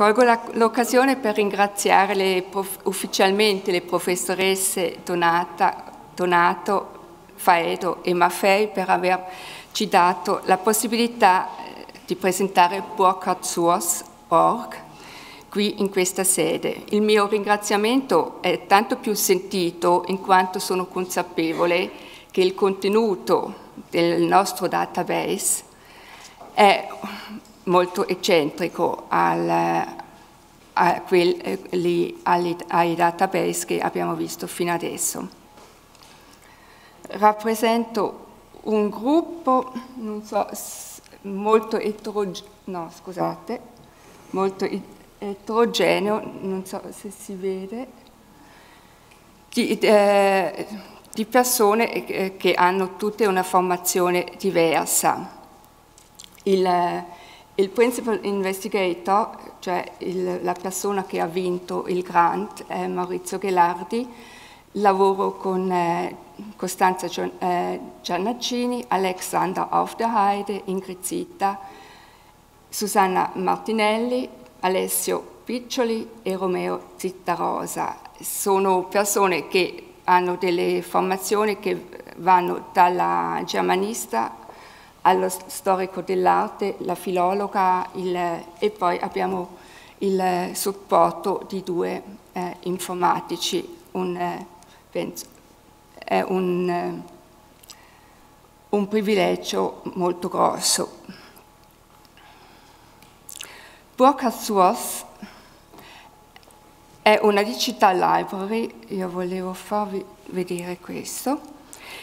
Colgo l'occasione per ringraziare le ufficialmente le professoresse Donata, Donato, Faedo e Maffei per averci dato la possibilità eh, di presentare Burkhardt Source Org qui in questa sede. Il mio ringraziamento è tanto più sentito in quanto sono consapevole che il contenuto del nostro database è molto eccentrico al, quelli, ai database che abbiamo visto fino adesso. Rappresento un gruppo, so, molto eterogeneo, no, scusate, molto eterogeneo, non so se si vede, di, eh, di persone eh, che hanno tutte una formazione diversa. Il, il principal investigator, cioè il, la persona che ha vinto il grant, è Maurizio Ghelardi, lavoro con eh, Costanza eh, Giannaccini, Alexander Auf der Heide, Ingrid Zitta, Susanna Martinelli, Alessio Piccioli e Romeo Zittarosa. Sono persone che hanno delle formazioni che vanno dalla germanista allo storico dell'arte, la filologa il, e poi abbiamo il supporto di due eh, informatici, un, eh, penso, è un, eh, un privilegio molto grosso. Burkhard è una digital library, io volevo farvi vedere questo,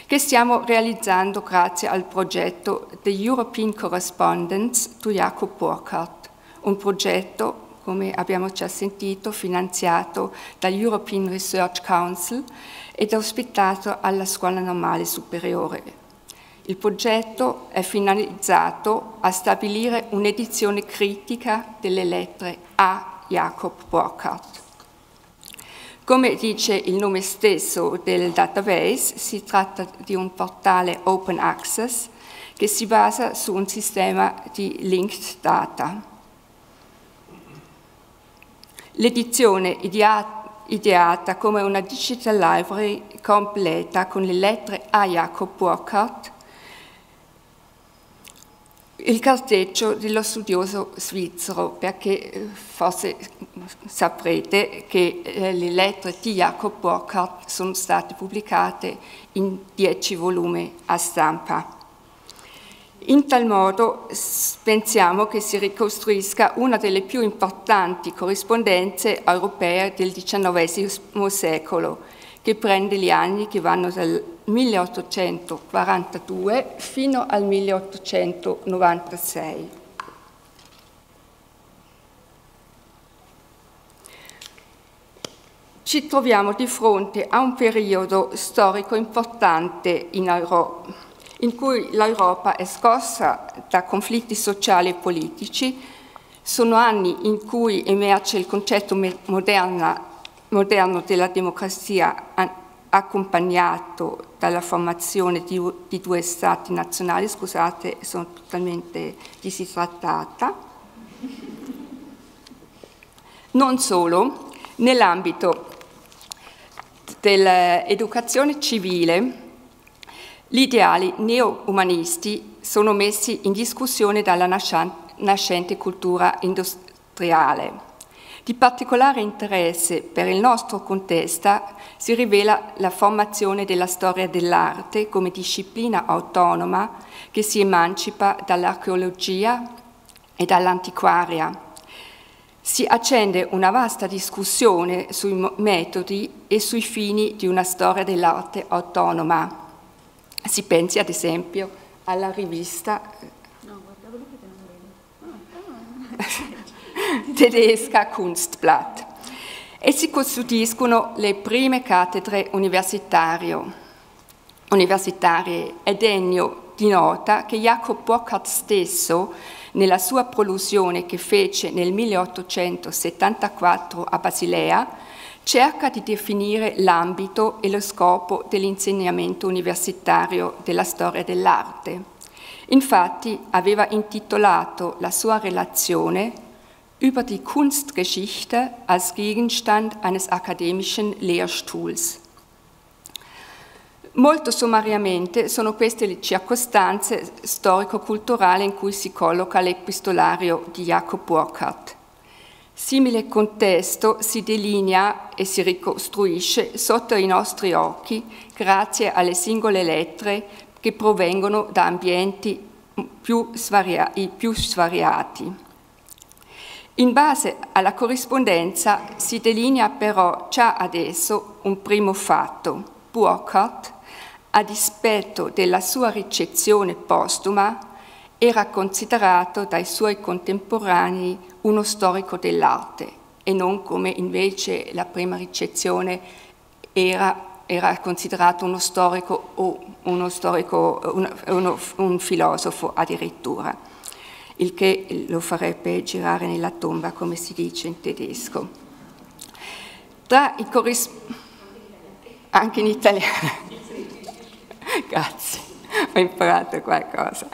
che stiamo realizzando grazie al progetto The European Correspondence to Jacob Burkhardt, un progetto, come abbiamo già sentito, finanziato dall'European Research Council ed ospitato alla Scuola Normale Superiore. Il progetto è finalizzato a stabilire un'edizione critica delle lettere a Jacob Burkhardt come dice il nome stesso del database, si tratta di un portale open access che si basa su un sistema di linked data. L'edizione ideata come una digital library completa con le lettere A Jacob Burkhardt il carteggio dello studioso svizzero, perché eh, forse saprete che eh, le lettere di Jacob Burckhardt sono state pubblicate in dieci volumi a stampa. In tal modo pensiamo che si ricostruisca una delle più importanti corrispondenze europee del XIX secolo, che prende gli anni che vanno dal 1842 fino al 1896. Ci troviamo di fronte a un periodo storico importante in Europa, in cui l'Europa è scossa da conflitti sociali e politici, sono anni in cui emerge il concetto moderna, moderno della democrazia accompagnato dalla formazione di, di due stati nazionali, scusate, sono totalmente disitrattata. Non solo, nell'ambito dell'educazione civile gli ideali neo-umanisti sono messi in discussione dalla nascente cultura industriale. Di particolare interesse per il nostro contesto si rivela la formazione della storia dell'arte come disciplina autonoma che si emancipa dall'archeologia e dall'antiquaria. Si accende una vasta discussione sui metodi e sui fini di una storia dell'arte autonoma. Si pensi ad esempio alla rivista no, tedesca Kunstblatt e si costituiscono le prime cattedre universitarie. È degno di nota che Jacob Burckhardt stesso, nella sua prolusione che fece nel 1874 a Basilea, cerca di definire l'ambito e lo scopo dell'insegnamento universitario della storia dell'arte. Infatti aveva intitolato la sua relazione über die Kunstgeschichte als Gegenstand eines akademischen Lehrstuhls. Molto sommariamente sono queste le circostanze storico-culturali in cui si colloca l'epistolario di Jacob Burckhardt. Simile contesto si delinea e si ricostruisce sotto i nostri occhi grazie alle singole lettere che provengono da ambienti più, svaria più svariati. In base alla corrispondenza si delinea però già adesso un primo fatto. Burckhardt a dispetto della sua ricezione postuma, era considerato dai suoi contemporanei uno storico dell'arte e non come invece la prima ricezione era, era considerato uno storico o uno storico, uno, uno, un filosofo addirittura, il che lo farebbe girare nella tomba, come si dice in tedesco. Tra i corrispondenti, anche in italiano. Grazie, ho imparato qualcosa.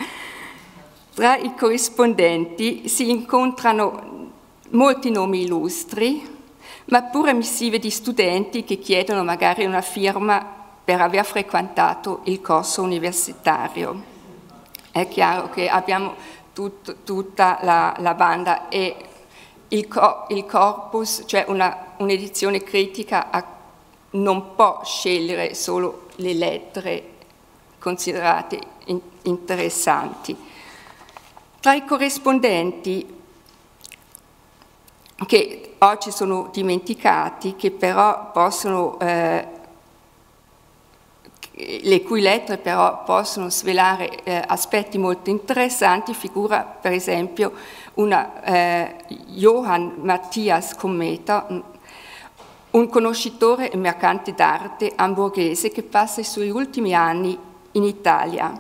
Tra i corrispondenti si incontrano molti nomi illustri, ma pure missive di studenti che chiedono magari una firma per aver frequentato il corso universitario. È chiaro che abbiamo tut, tutta la, la, banda e il, il corpus, cioè un'edizione un critica, non può scegliere solo le lettere considerate interessanti. Tra i corrispondenti che oggi sono dimenticati, che però possono, eh, le cui lettere però possono svelare eh, aspetti molto interessanti, figura per esempio una eh, Johann Matthias Cometa, un conoscitore e mercante d'arte hamburghese che passa i suoi ultimi anni in Italia.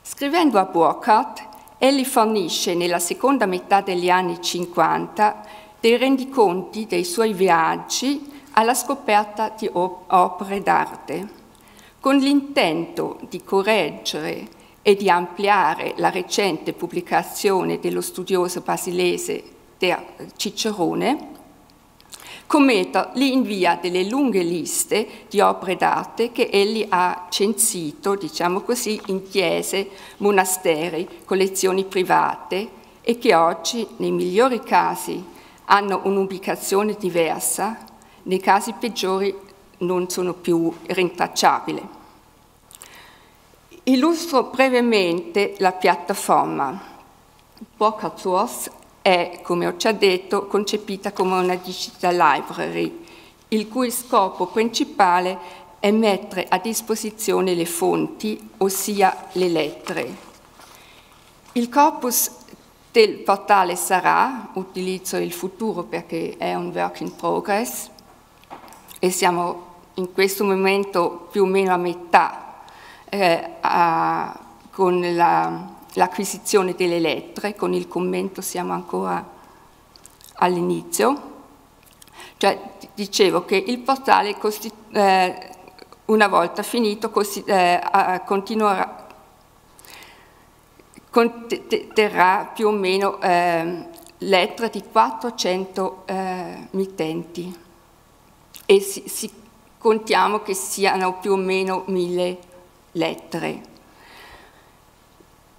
Scrivendo a Burkhardt, egli fornisce nella seconda metà degli anni 50 dei rendiconti dei suoi viaggi alla scoperta di opere d'arte, con l'intento di correggere e di ampliare la recente pubblicazione dello studioso basilese Cicerone, Cometa li invia delle lunghe liste di opere d'arte che egli ha censito, diciamo così, in chiese, monasteri, collezioni private e che oggi, nei migliori casi, hanno un'ubicazione diversa, nei casi peggiori non sono più rintracciabili. Illustro brevemente la piattaforma. Boccators è, come ho già detto, concepita come una digital library, il cui scopo principale è mettere a disposizione le fonti, ossia le lettere. Il corpus del portale sarà, utilizzo il futuro perché è un work in progress e siamo in questo momento più o meno a metà eh, a, con la l'acquisizione delle lettere, con il commento siamo ancora all'inizio, cioè dicevo che il portale eh, una volta finito eh, continuerà, conterrà più o meno eh, lettere di 400 eh, mittenti. E si, si, contiamo che siano più o meno mille lettere.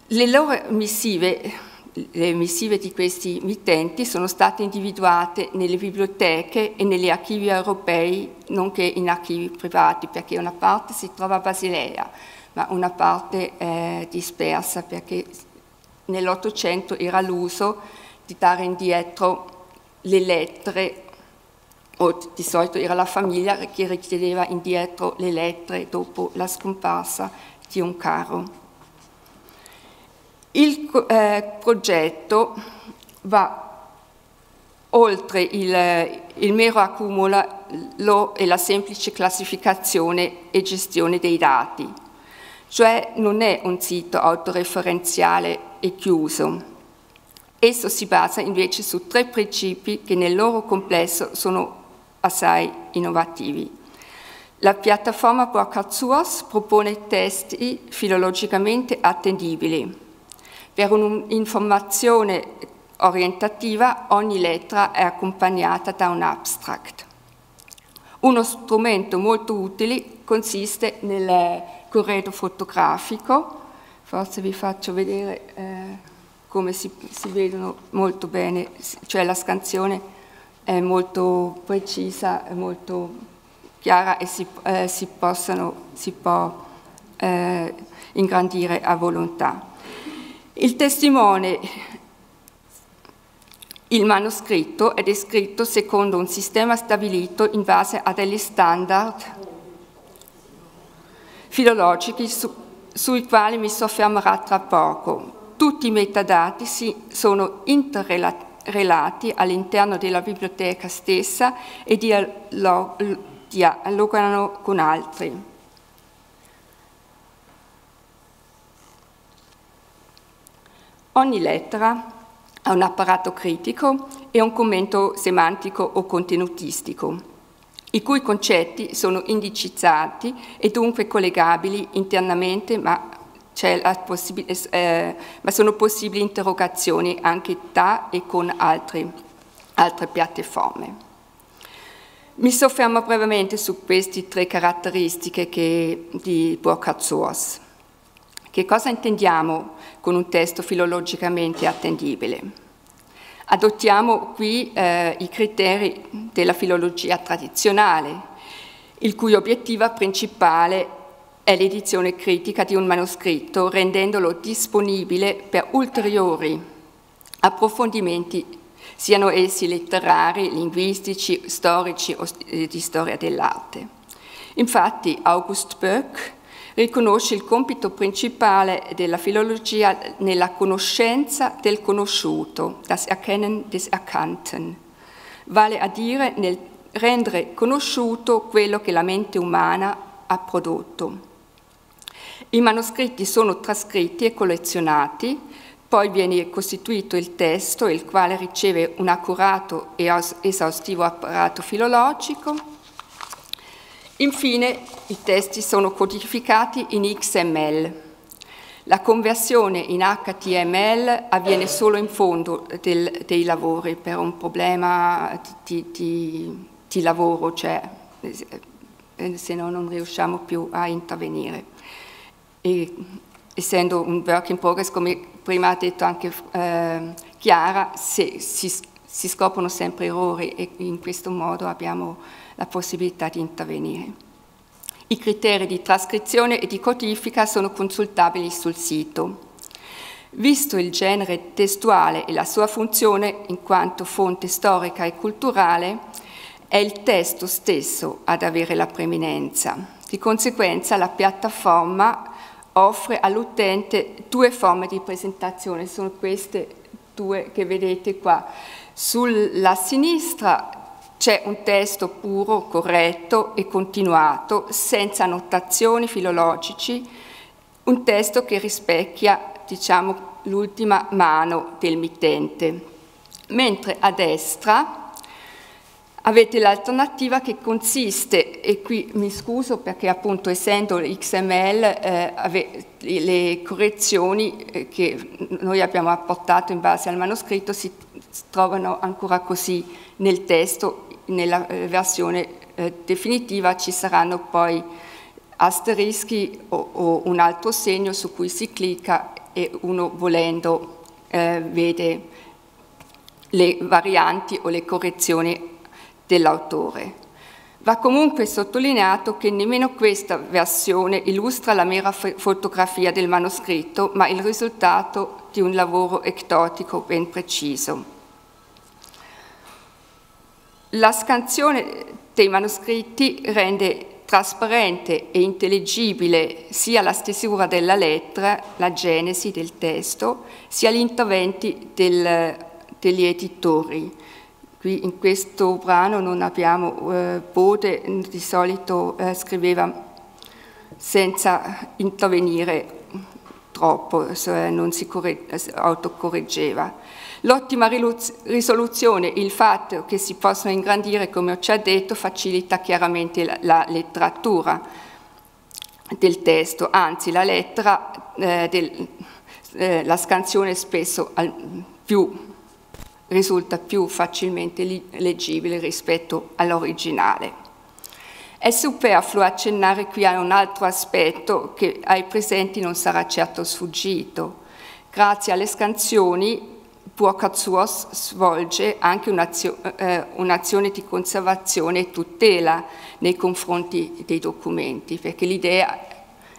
Le loro missive, le missive di questi mittenti sono state individuate nelle biblioteche e negli archivi europei, nonché in archivi privati, perché una parte si trova a Basilea, ma una parte è dispersa perché nell'Ottocento era l'uso di dare indietro le lettere o di solito era la famiglia che richiedeva indietro le lettere dopo la scomparsa di un caro. Il eh, progetto va oltre il, il mero accumulo e la semplice classificazione e gestione dei dati, cioè non è un sito autoreferenziale e chiuso. Esso si basa invece su tre principi che nel loro complesso sono assai innovativi. La piattaforma Broadcast propone testi filologicamente attendibili, per un'informazione orientativa, ogni lettera è accompagnata da un abstract. Uno strumento molto utile consiste nel corredo fotografico, forse vi faccio vedere eh, come si, si, vedono molto bene, cioè la scansione è molto precisa, è molto chiara e si, eh, si, possano, si può eh, ingrandire a volontà. Il testimone, il manoscritto, è descritto secondo un sistema stabilito in base a degli standard filologici su, sui quali mi soffermerà tra poco. Tutti i metadati si, sono interrelati all'interno della biblioteca stessa e dialogano con altri. Ogni lettera ha un apparato critico e un commento semantico o contenutistico i cui concetti sono indicizzati e dunque collegabili internamente, ma, eh, ma sono possibili interrogazioni anche da e con altri, altre piattaforme. Mi soffermo brevemente su queste tre caratteristiche che, di Burkhard Source. Che cosa intendiamo con un testo filologicamente attendibile? Adottiamo qui eh, i criteri della filologia tradizionale, il cui obiettivo principale è l'edizione critica di un manoscritto, rendendolo disponibile per ulteriori approfondimenti, siano essi letterari, linguistici, storici o di storia dell'arte. Infatti August Böck riconosce il compito principale della filologia nella conoscenza del conosciuto, das Erkennen des Erkannten, vale a dire nel rendere conosciuto quello che la mente umana ha prodotto. I manoscritti sono trascritti e collezionati, poi viene costituito il testo, il quale riceve un accurato e esaustivo apparato filologico, Infine i testi sono codificati in XML. La conversione in HTML avviene solo in fondo del, dei lavori per un problema di, di, di lavoro, cioè eh, se no non riusciamo più a intervenire. E, essendo un work in progress, come prima ha detto anche eh, Chiara, se, si, si scoprono sempre errori e in questo modo abbiamo la possibilità di intervenire. I criteri di trascrizione e di codifica sono consultabili sul sito. Visto il genere testuale e la sua funzione in quanto fonte storica e culturale, è il testo stesso ad avere la preminenza. Di conseguenza la piattaforma offre all'utente due forme di presentazione, sono queste due che vedete qua. Sulla sinistra c'è un testo puro, corretto e continuato, senza annotazioni filologici, un testo che rispecchia, diciamo, l'ultima mano del mittente. Mentre a destra avete l'alternativa che consiste, e qui mi scuso perché appunto essendo l'XML eh, le correzioni eh, che noi abbiamo apportato in base al manoscritto si trovano ancora così nel testo nella eh, versione eh, definitiva. Ci saranno poi asterischi o, o, un altro segno su cui si clicca e uno volendo eh, vede le varianti o le correzioni dell'autore. Va comunque sottolineato che nemmeno questa versione illustra la mera fotografia del manoscritto, ma il risultato di un lavoro ectotico ben preciso. La scansione dei manoscritti rende trasparente e intelligibile sia la stesura della lettera, la genesi del testo, sia gli interventi del, degli editori. Qui in questo brano non abbiamo eh, Bode, di solito eh, scriveva senza intervenire troppo, cioè non si autocorreggeva. L'ottima risoluzione, il fatto che si possano ingrandire, come ho già detto, facilita chiaramente la, la letteratura del testo, anzi la lettera, eh, del, eh, la scansione spesso al, più risulta più facilmente leggibile rispetto all'originale. È superfluo accennare qui a un altro aspetto che ai presenti non sarà certo sfuggito. Grazie alle scansioni, Puokatsuos svolge anche un'azione, eh, un'azione di conservazione e tutela nei confronti dei documenti, perché l'idea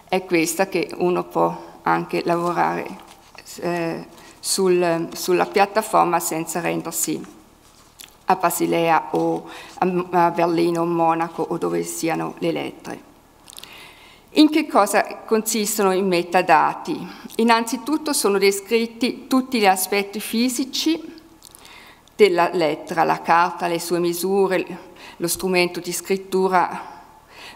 è questa che uno può anche lavorare eh, sul, sulla piattaforma senza rendersi a Basilea o a Berlino o Monaco o dove siano le lettere. In che cosa consistono i metadati? Innanzitutto sono descritti tutti gli aspetti fisici della lettera, la carta, le sue misure, lo strumento di scrittura,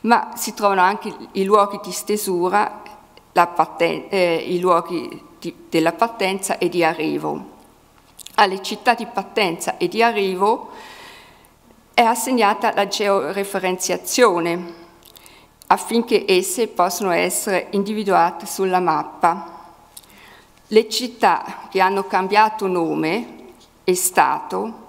ma si trovano anche i luoghi di stesura, eh, i luoghi di, della partenza e di arrivo. Alle città di partenza e di arrivo è assegnata la georeferenziazione affinché esse possano essere individuate sulla mappa. Le città che hanno cambiato nome e stato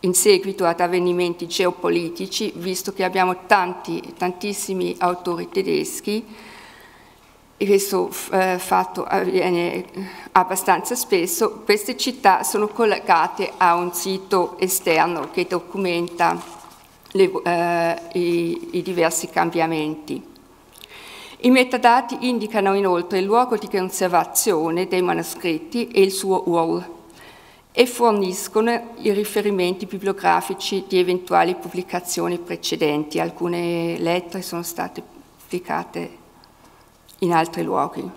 in seguito ad avvenimenti geopolitici, visto che abbiamo tanti, tantissimi autori tedeschi, questo eh, fatto avviene abbastanza spesso, queste città sono collegate a un sito esterno che documenta le, eh, i, i diversi cambiamenti. I metadati indicano inoltre il luogo di conservazione dei manoscritti e il suo URL e forniscono i riferimenti bibliografici di eventuali pubblicazioni precedenti. Alcune lettere sono state pubblicate in altri luoghi.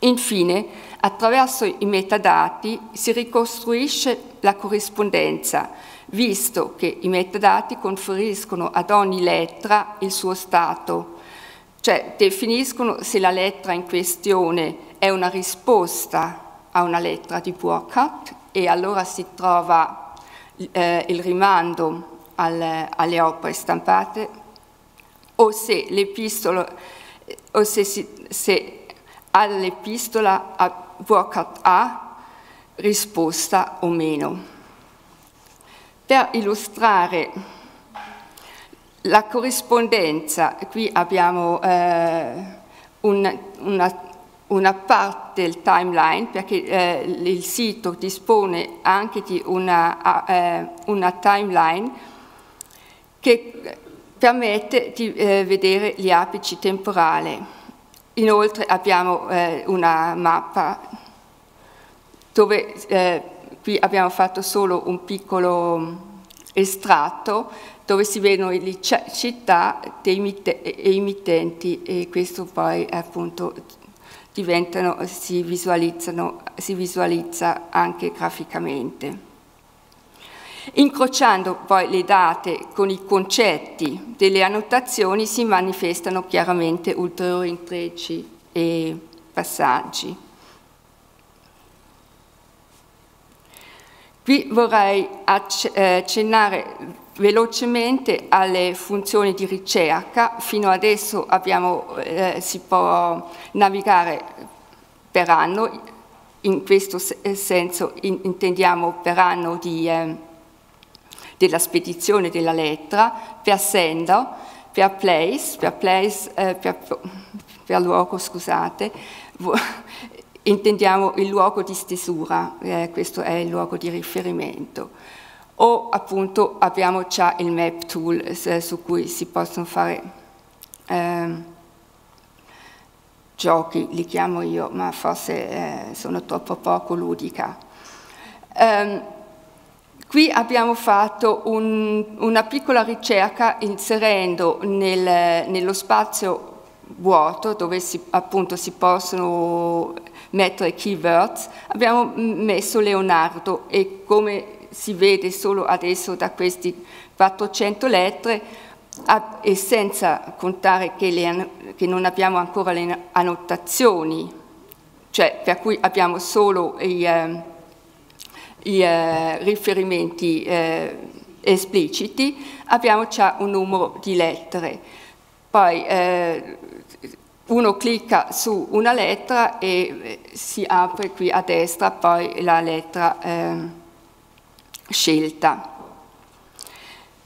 Infine, attraverso i metadati si ricostruisce la corrispondenza, visto che i metadati conferiscono ad ogni lettera il suo stato, cioè definiscono se la lettera in questione è una risposta a una lettera di Burkhardt e allora si trova eh, il rimando al, alle opere stampate o se l'epistola o se, si, se all'epistola a Burkhardt ha risposta o meno. Per illustrare la corrispondenza, qui abbiamo eh, un, una, una, parte del timeline, perché eh, il sito dispone anche di una, eh, una timeline che permette di eh, vedere gli apici temporali. Inoltre abbiamo eh, una mappa dove eh, qui abbiamo fatto solo un piccolo estratto dove si vedono le città e i mittenti e questo poi appunto si, si visualizza anche graficamente. Incrociando poi le date con i concetti delle annotazioni si manifestano chiaramente ulteriori intrecci e passaggi. Qui vorrei eh, accennare velocemente alle funzioni di ricerca. Fino adesso abbiamo, eh, si può navigare per anno, in questo senso intendiamo per anno di... Eh, della spedizione della lettera, per sender, per place, per, place, eh, per, per luogo, scusate, intendiamo il luogo di stesura, eh, questo è il luogo di riferimento. O appunto abbiamo già il map tool eh, su cui si possono fare eh, giochi, li chiamo io, ma forse eh, sono troppo poco ludica. Um, Qui abbiamo fatto un, una piccola ricerca inserendo nel, nello spazio vuoto dove si, appunto si possono mettere keywords, abbiamo messo Leonardo e come si vede solo adesso da questi 400 lettere e senza contare che, le, che non abbiamo ancora le annotazioni, cioè per cui abbiamo solo i... Eh, i eh, riferimenti eh, espliciti, abbiamo già un numero di lettere. Poi eh, uno clicca su una lettera e eh, si apre qui a destra poi la lettera ehm, scelta.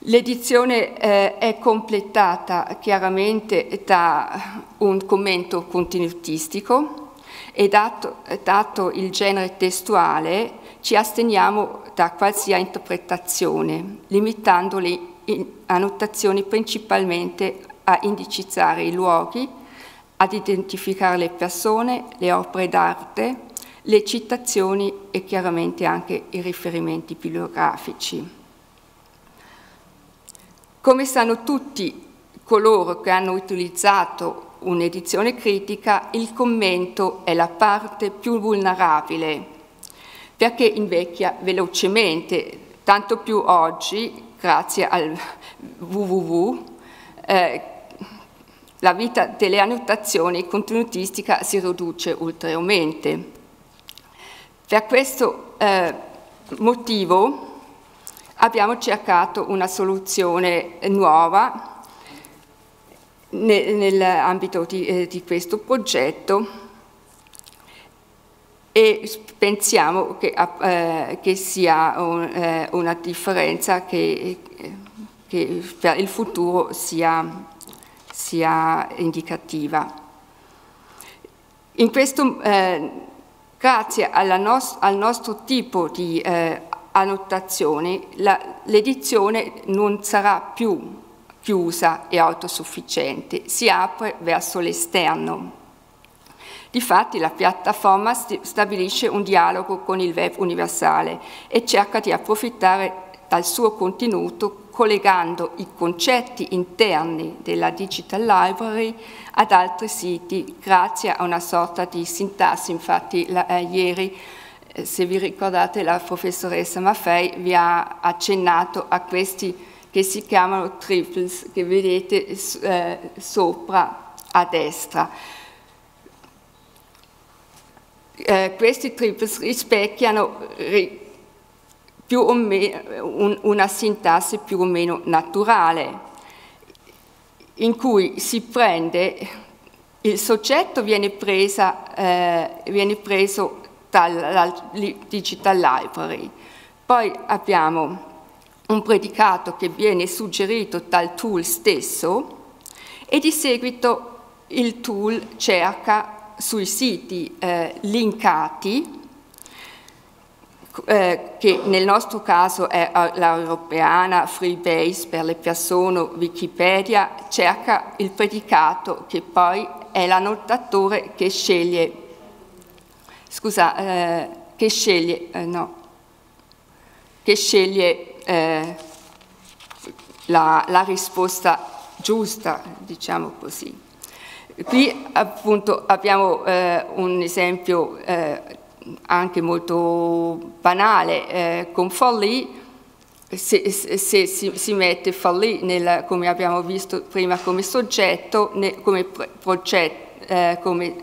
L'edizione eh, è completata chiaramente da un commento contenutistico e dato, dato il genere testuale ci asteniamo da qualsiasi interpretazione, limitando le annotazioni principalmente a indicizzare i luoghi, ad identificare le persone, le opere d'arte, le citazioni e chiaramente anche i riferimenti bibliografici. Come sanno tutti coloro che hanno utilizzato un'edizione critica, il commento è la parte più vulnerabile perché invecchia velocemente, tanto più oggi, grazie al www, eh, la vita delle annotazioni contenutistica si riduce ulteriormente. Per questo eh, motivo abbiamo cercato una soluzione nuova nell'ambito di, eh, di questo progetto e pensiamo che, eh, che sia un, eh, una differenza che, che, per il futuro sia, sia indicativa. In questo, eh, grazie nos al nostro tipo di eh, annotazioni, l'edizione non sarà più chiusa e autosufficiente, si apre verso l'esterno. Difatti la piattaforma stabilisce un dialogo con il web universale e cerca di approfittare dal suo contenuto collegando i concetti interni della Digital Library ad altri siti grazie a una sorta di sintassi. Infatti la, eh, ieri, eh, se vi ricordate, la professoressa Maffei vi ha accennato a questi che si chiamano triples che vedete eh, sopra a destra. Eh, questi triples rispecchiano più o meno un, una sintassi più o meno naturale, in cui si prende, il soggetto viene, presa, eh, viene preso dalla Digital Library, poi abbiamo un predicato che viene suggerito dal tool stesso e di seguito il tool cerca sui siti eh, linkati, eh, che nel nostro caso è eh, l'europeana Freebase per le persone, Wikipedia, cerca il predicato che poi è l'annotatore che sceglie, scusa, eh, che sceglie, eh, no, che sceglie eh, la, la risposta giusta, diciamo così. Qui appunto abbiamo eh, un esempio eh, anche molto banale eh, con Folly, se, se, se si, si, mette Folly nel, come abbiamo visto prima come soggetto, ne, come, progetto, eh, come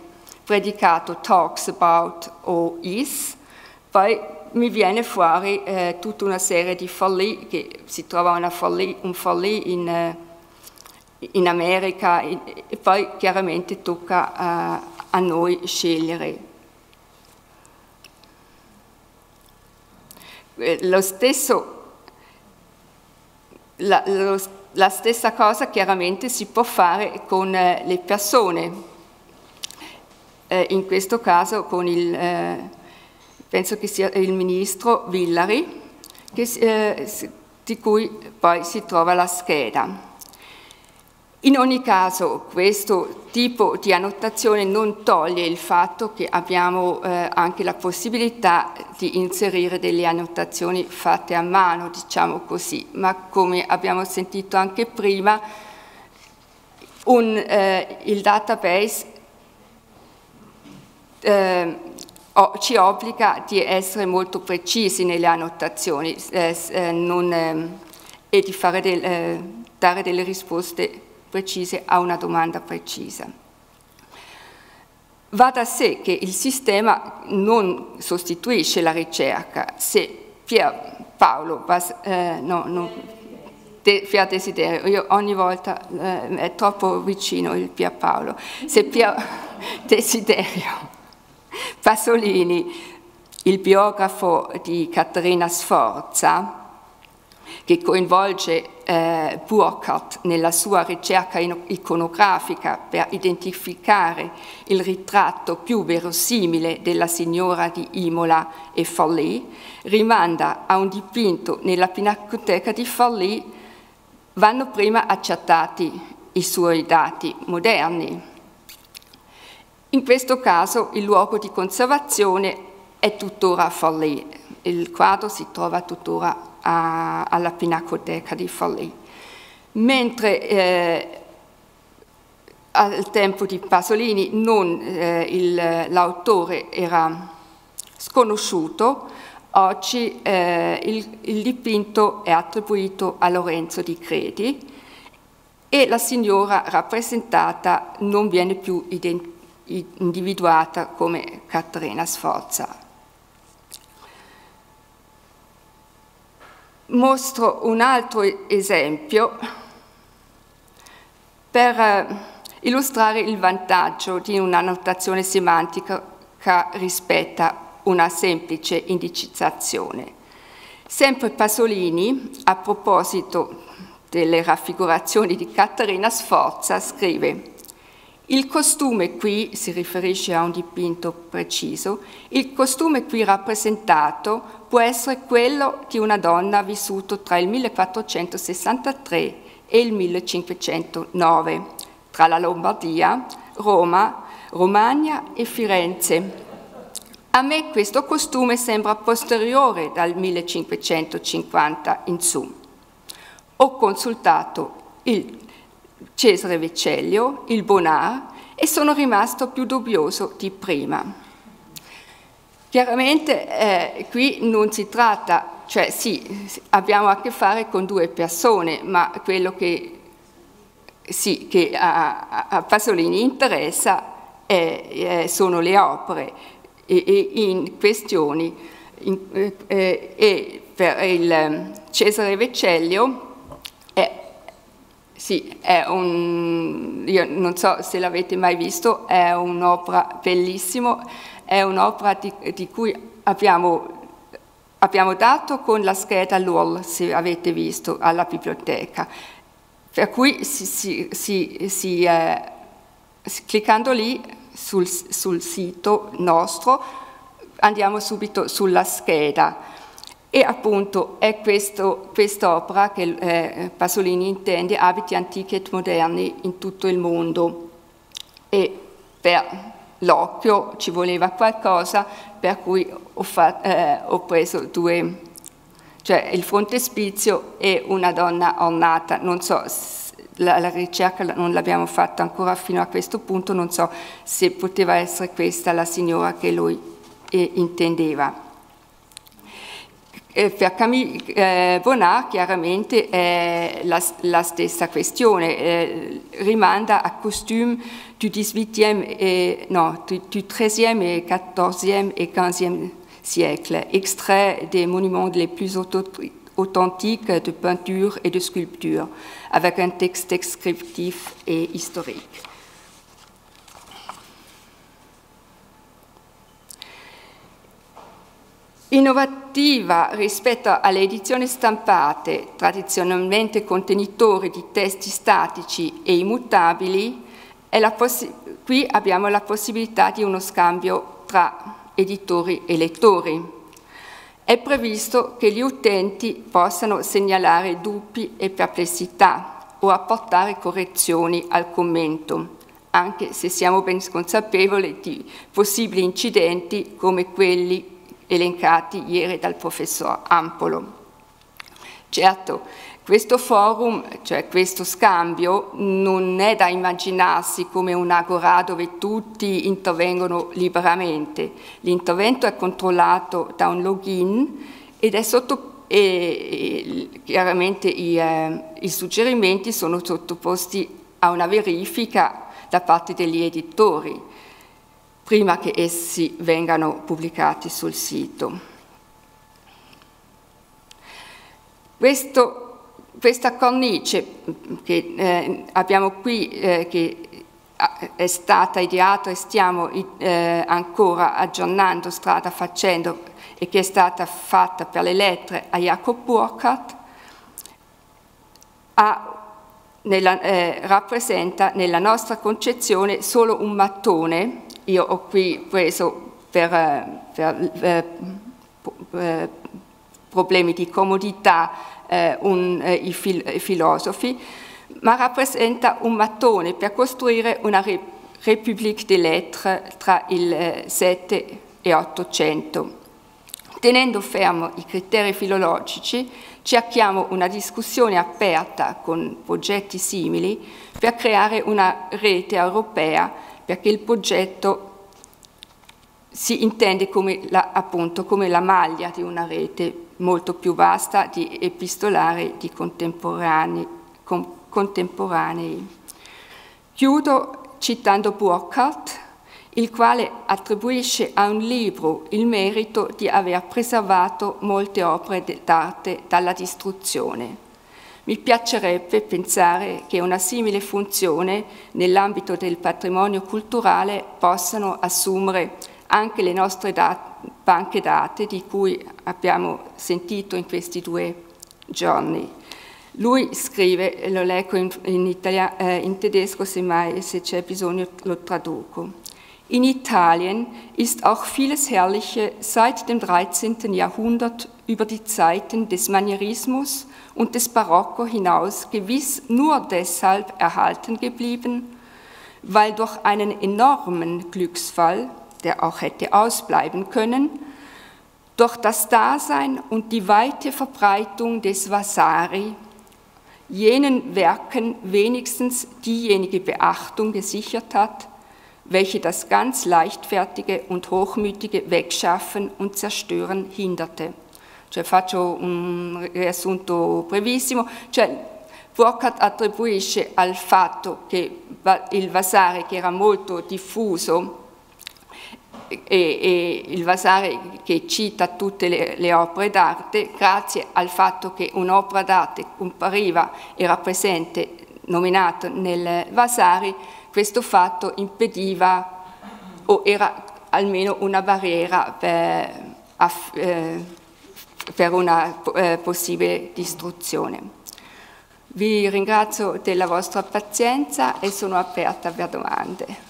predicato talks about o is, poi mi viene fuori eh, tutta una serie di Folly, che si trova folly, un Folly in eh, in America e poi chiaramente tocca a, a noi scegliere. Eh, lo stesso, la, lo, la, stessa cosa chiaramente si può fare con eh, le persone, eh, in questo caso con il, eh, penso che sia il ministro Villari, che, eh, di cui poi si trova la scheda. In ogni caso questo tipo di annotazione non toglie il fatto che abbiamo eh, anche la possibilità di inserire delle annotazioni fatte a mano, diciamo così, ma come abbiamo sentito anche prima, un, eh, il database eh, ci obbliga di essere molto precisi nelle annotazioni eh, eh, non, ehm, e di del, eh, dare delle risposte precise a una domanda precisa. Va da sé che il sistema non sostituisce la ricerca. Se Pier Paolo, eh, no, no, de, Pier Desiderio, io ogni volta eh, è troppo vicino il Pier Paolo, se Pier Desiderio Pasolini Il biografo di Caterina Sforza, che coinvolge eh, Burkhardt nella sua ricerca iconografica per identificare il ritratto più verosimile della signora di Imola e Forlì, rimanda a un dipinto nella Pinacoteca di Forlì, vanno prima accertati i suoi dati moderni. In questo caso il luogo di conservazione è tuttora a Forlì, il quadro si trova tuttora a, alla Pinacoteca di Forlì. Mentre eh, al tempo di Pasolini eh, l'autore era sconosciuto, oggi eh, il, il, dipinto è attribuito a Lorenzo di Credi e la signora rappresentata non viene più individuata come Caterina Sforza. Mostro un altro esempio per eh, illustrare il vantaggio di una notazione semantica rispetto a una semplice indicizzazione. Sempre Pasolini, a proposito delle raffigurazioni di Caterina Sforza, scrive il costume qui, si riferisce a un dipinto preciso, il costume qui rappresentato può essere quello di una donna vissuta tra il 1463 e il 1509, tra la Lombardia, Roma, Romagna e Firenze. A me questo costume sembra posteriore dal 1550 in su. Ho consultato il Cesare Vecellio, il Bonar e sono rimasto più dubbioso di prima. Chiaramente eh, qui non si tratta, cioè sì, abbiamo a che fare con due persone, ma quello che, sì, che a, a, Pasolini interessa è, è, sono le opere e, e in questioni. In, eh, e per il Cesare Vecellio sì, un, io non so se l'avete mai visto, è un'opera bellissima, è un'opera di, di, cui abbiamo, abbiamo, dato con la scheda LUOL, se avete visto, alla biblioteca. Per cui si, si, si, eh, cliccando lì sul, sul sito nostro andiamo subito sulla scheda e appunto è quest'opera che eh, Pasolini intende, abiti antichi e moderni in tutto il mondo. E per l'occhio ci voleva qualcosa, per cui ho, fatto, eh, ho preso due, cioè il frontespizio e una donna ornata. Non so, la, la ricerca non l'abbiamo fatta ancora fino a questo punto, non so se poteva essere questa la signora che lui eh, intendeva. E per Camille eh, Bonnard chiaramente la, la stessa questione, eh, rimanda a costume du XVIIIe et, no, du, du XIIIe et XIVe et XVe siècle, extrait des monuments les plus authentiques de peinture et de sculpture, avec un texte descriptif et historique. Innovativa rispetto alle edizioni stampate, tradizionalmente contenitori di testi statici e immutabili, qui abbiamo la possibilità di uno scambio tra editori e lettori. È previsto che gli utenti possano segnalare dubbi e perplessità o apportare correzioni al commento, anche se siamo ben consapevoli di possibili incidenti come quelli elencati ieri dal professor Ampolo. Certo, questo forum, cioè questo scambio, non è da immaginarsi come un agorà dove tutti intervengono liberamente. L'intervento è controllato da un login ed è sotto e, chiaramente i, eh, i suggerimenti sono sottoposti a una verifica da parte degli editori prima che essi vengano pubblicati sul sito. Questo, questa cornice che eh, abbiamo qui, eh, che è stata ideata e stiamo eh, ancora aggiornando strada facendo e che è stata fatta per le lettere a Jacob Burkhardt, ha, nella, eh, rappresenta nella nostra concezione solo un mattone, io ho qui preso per, eh, per eh, eh, problemi di comodità un, i, fil i, filosofi, ma rappresenta un mattone per costruire una re République des Lettres tra il 7 e 800. Tenendo fermo i criteri filologici, cerchiamo una discussione aperta con progetti simili per creare una rete europea, perché il progetto si intende come la, appunto come la maglia di una rete molto più vasta di epistolari di contemporanei. contemporanei. Chiudo citando Burkhardt, il quale attribuisce a un libro il merito di aver preservato molte opere d'arte dalla distruzione. Mi piacerebbe pensare che una simile funzione nell'ambito del patrimonio culturale possano assumere anche le nostre dat banche date di cui abbiamo sentito in questi due giorni. Lui scrive, lo leggo in, in, Italia, eh, in tedesco, se mai se c'è bisogno lo traduco. In Italien ist auch vieles Herrliche seit dem 13. Jahrhundert über die Zeiten des Manierismus und des Barocco hinaus gewiss nur deshalb erhalten geblieben, weil durch einen enormen Glücksfall, der auch hätte ausbleiben können, durch das Dasein und die weite Verbreitung des Vasari jenen Werken wenigstens diejenige Beachtung gesichert hat, welche das ganz leichtfertige und hochmütige Wegschaffen und Zerstören hinderte. Cioè, faccio un riassunto brevissimo. Cioè, Burkhardt attribuisce al fatto che il Vasari, che era molto diffuso, e, e il Vasari che cita tutte le, le opere d'arte, grazie al fatto che un'opera d'arte compariva, era presente, nominata nel Vasari, questo fatto impediva o era almeno una barriera per, eh, per una eh, possibile distruzione. Vi ringrazio della vostra pazienza e sono aperta per domande.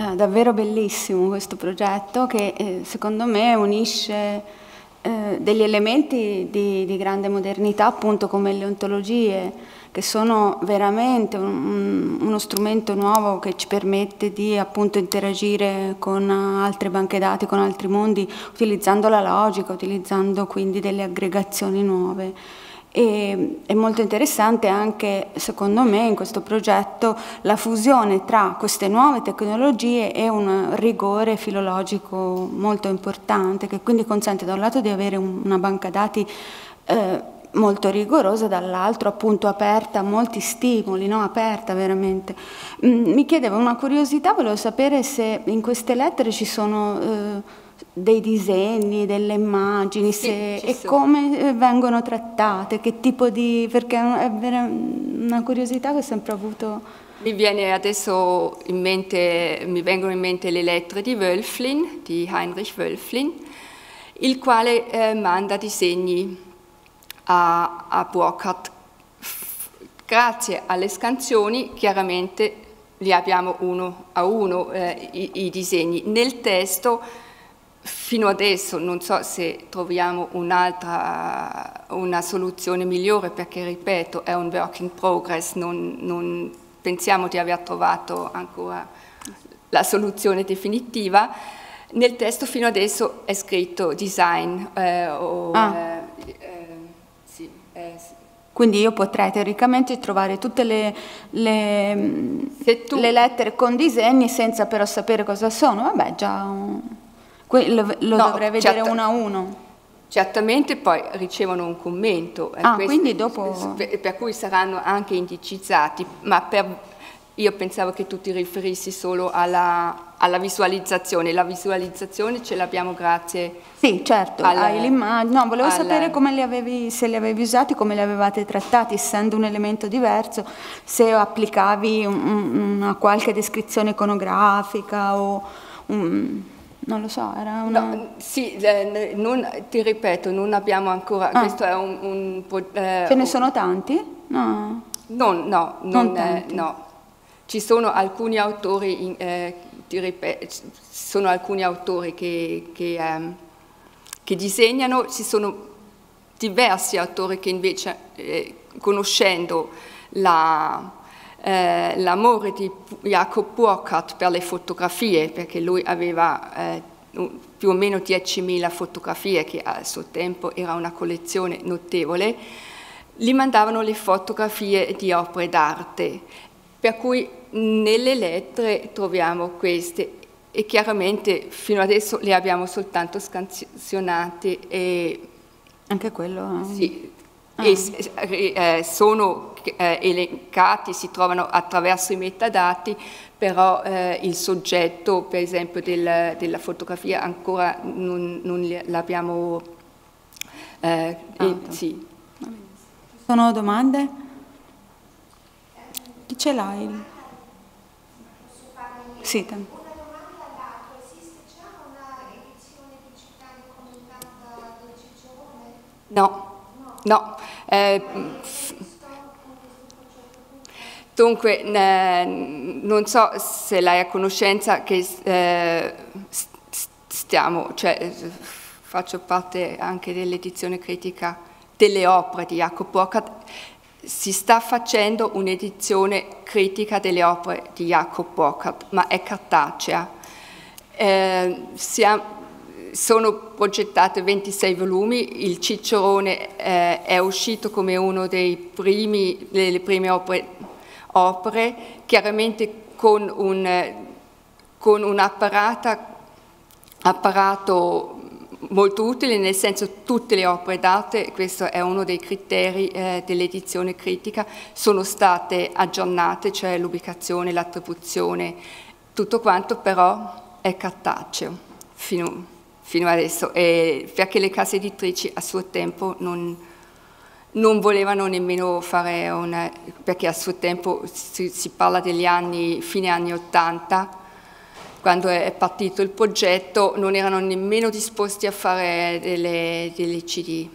Eh, davvero bellissimo questo progetto che eh, secondo me unisce eh, degli elementi di, di, grande modernità appunto come le ontologie che sono veramente un, uno strumento nuovo che ci permette di appunto interagire con altre banche dati, con altri mondi utilizzando la logica, utilizzando quindi delle aggregazioni nuove. E è molto interessante anche, secondo me, in questo progetto la fusione tra queste nuove tecnologie e un rigore filologico molto importante, che quindi consente da un lato di avere una banca dati eh, molto rigorosa, dall'altro appunto aperta a molti stimoli, no? aperta veramente. Mm, mi chiedevo una curiosità, volevo sapere se in queste lettere ci sono... Eh, dei disegni, delle immagini sì, e sono. come eh, vengono trattate, che tipo di... perché è una curiosità che ho sempre avuto. Mi viene adesso in mente, mi vengono in mente le lettere di Wölflin, di Heinrich Wölflin, il quale eh, manda disegni a, a Burkhardt. Grazie alle scansioni, chiaramente li abbiamo uno a uno eh, i, i disegni. Nel testo fino adesso non so se troviamo un'altra una soluzione migliore perché ripeto è un work in progress non, non pensiamo di aver trovato ancora la soluzione definitiva nel testo fino adesso è scritto design eh, o, ah. eh, quindi io potrei teoricamente trovare tutte le, le, tu... le, lettere con disegni senza però sapere cosa sono. Vabbè, già. Lo, lo no, dovrei vedere certo, uno a uno. Certamente poi ricevono un commento, eh, ah, quindi dopo... per, per, cui saranno anche indicizzati, ma per, io pensavo che tu ti riferissi solo alla, alla visualizzazione, la visualizzazione ce l'abbiamo grazie Sì, certo, al- hai l'immagine. No, volevo al- sapere come li avevi, se li avevi usati, come li avevate trattati, essendo un elemento diverso, se applicavi un- un- una qualche descrizione iconografica o un- non lo so, era una... No, sì, eh, non- ti ripeto, non abbiamo ancora, Ah. questo è un... un eh, Ce ne sono tanti? No. Non, no, Non non, eh, no. Ci sono alcuni autori, in- eh, ripeto, sono alcuni autori che, che, ehm, che disegnano, ci sono diversi autori che invece, eh, conoscendo la, eh, l'amore di Jacob Burckhardt per le fotografie, perché lui aveva eh, più o meno 10.000 fotografie, che al suo tempo era una collezione notevole, gli mandavano le fotografie di opere d'arte, per cui nelle lettere troviamo queste e chiaramente fino adesso le abbiamo soltanto scansionate e Anche quello... eh. sì, Ah. e eh, sono eh, elencati, si trovano attraverso i metadati, però eh, il soggetto, per esempio, del- della fotografia ancora non, non l'abbiamo... eh, eh, sì. Ci sono domande? Chi ce l'ha? il- Sì, Ciccione? No, no. eh, dunque, eh, non so se è a conoscenza che eh, stiamo, cioè faccio parte anche dell'edizione critica delle opere di Jacob Burckhardt, si sta facendo un'edizione critica delle opere di Jacob Burckhardt, ma è cartacea. Eh, sia- sono progettate 26 volumi, il Ciccione eh, è uscito come primi, delle prime opere, opere, chiaramente con un, con un apparato molto utile, nel senso tutte le opere d'arte, questo è uno dei criteri eh, dell'edizione critica, sono state aggiornate, cioè l'ubicazione, l'attribuzione, tutto quanto però è cartaceo fino, fino adesso, e perché le case editrici a suo tempo non, non volevano nemmeno fare una, perché a suo tempo si, si parla degli anni, fine anni 80, quando è partito il progetto, non erano nemmeno disposti a fare delle, delle CD.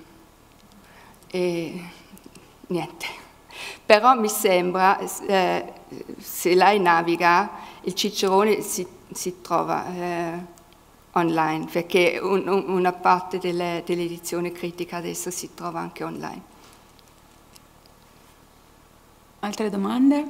E niente. Però mi sembra, eh, se lei naviga, il Cicerone si, si trova eh, online, perché un- un- una parte delle- dell'edizione critica adesso si trova anche online. Altre domande?